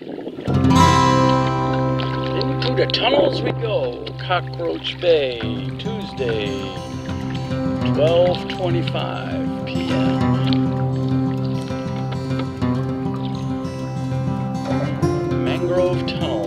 Into the tunnels we go. Cockroach Bay, Tuesday, 12:25 p.m. Mangrove tunnels.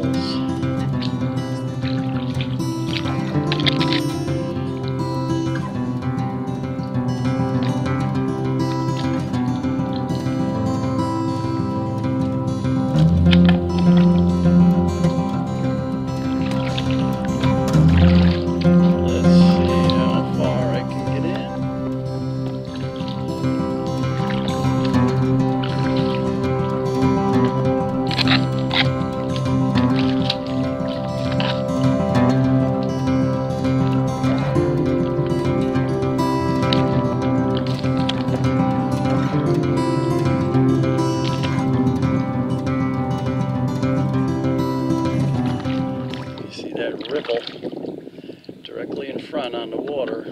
In front on the water.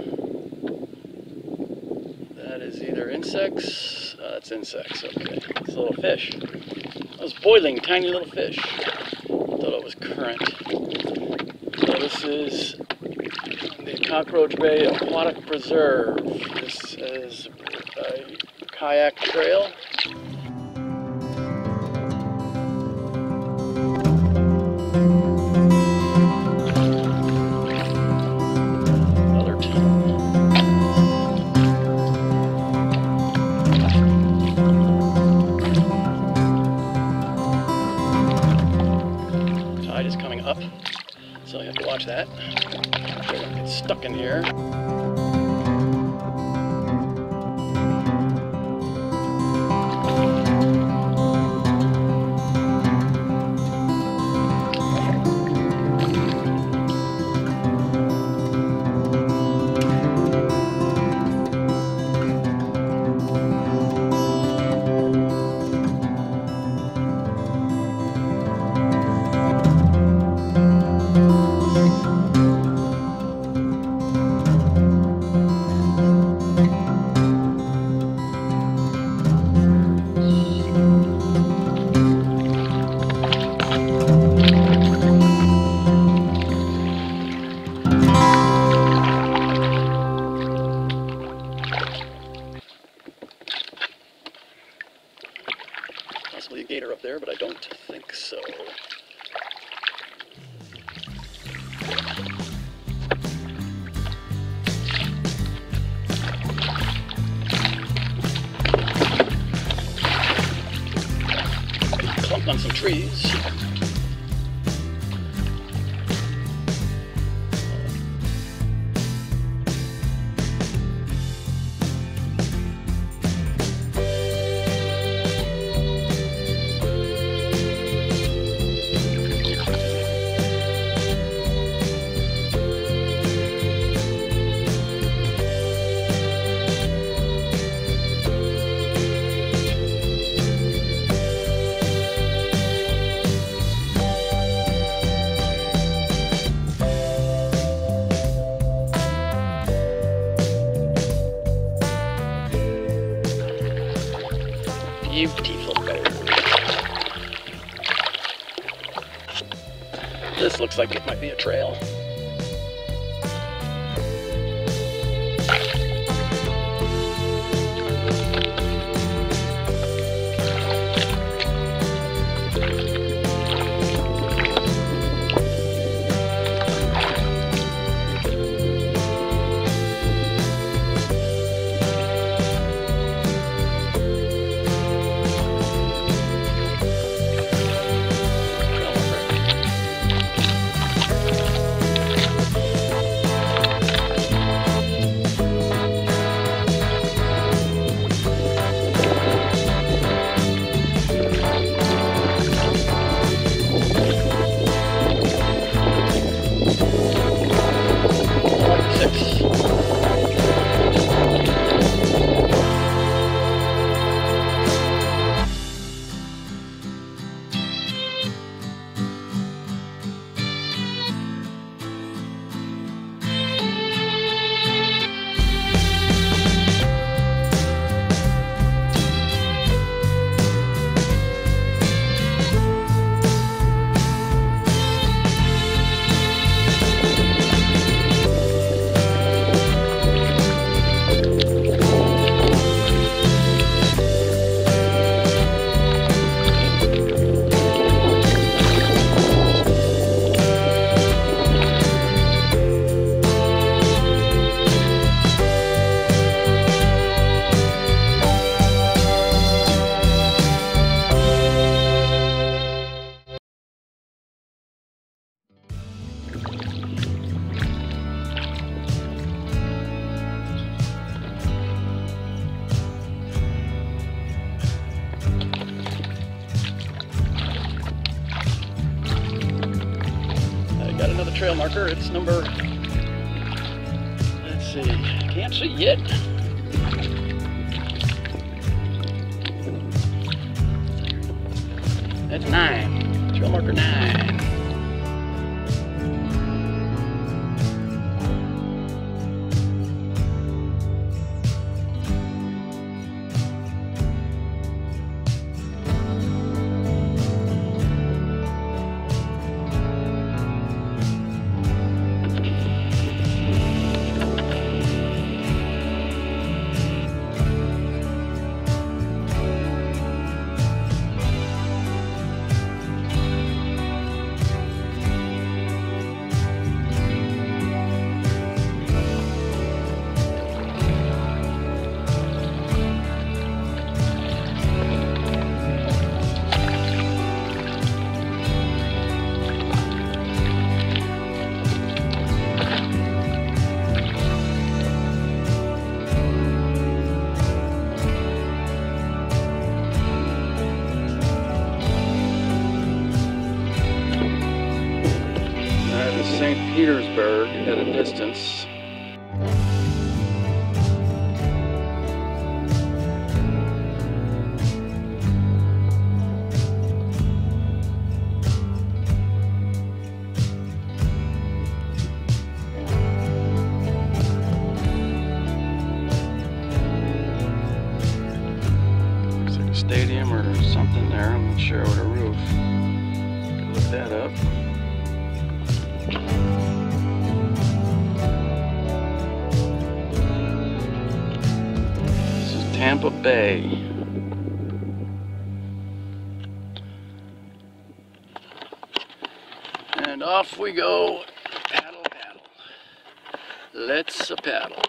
That is either insects. Uh, that's insects. Okay, it's a little fish. Was boiling, tiny little fish. I Thought it was current. So this is the Cockroach Bay Aquatic Preserve. This is a kayak trail. Get stuck in here. On some trees. Beautiful. This looks like it might be a trail. Marker. It's number, let's see, can't see yet. That's nine, trail marker nine. Petersburg at a distance. Stadium or something there. I'm not sure what a roof. Look that up. Tampa Bay. And off we go. Paddle, paddle. Let's a paddle.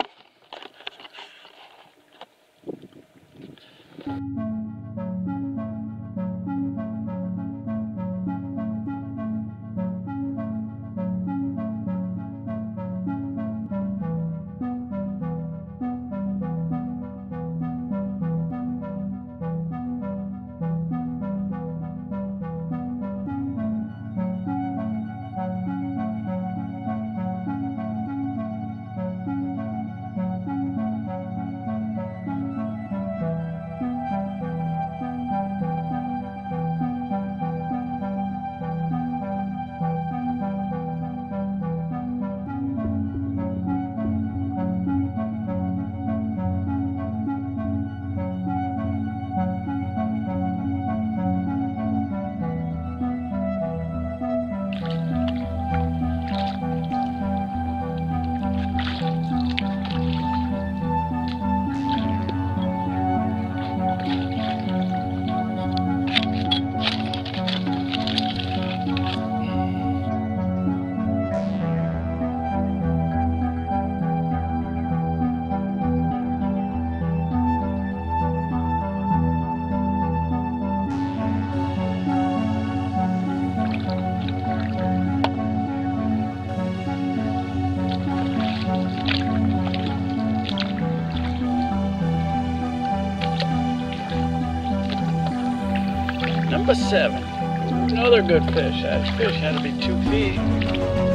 Seven. Another good fish. That fish had to be two feet.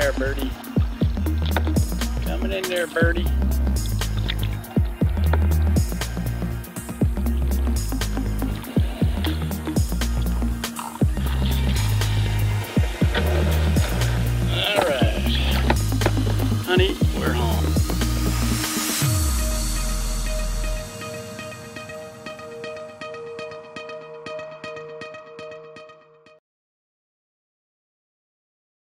There, birdie. Coming in there, birdie.